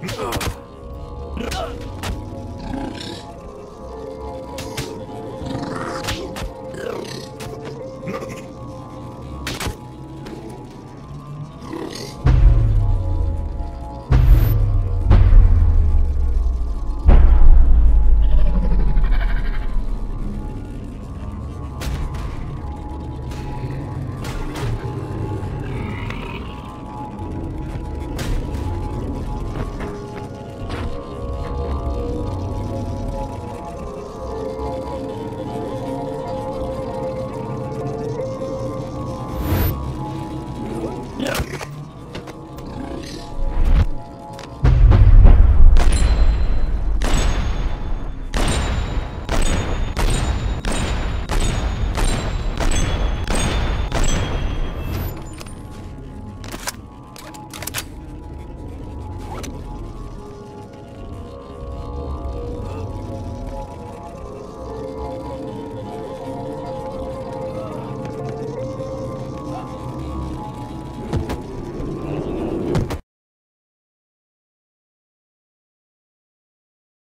Ugh.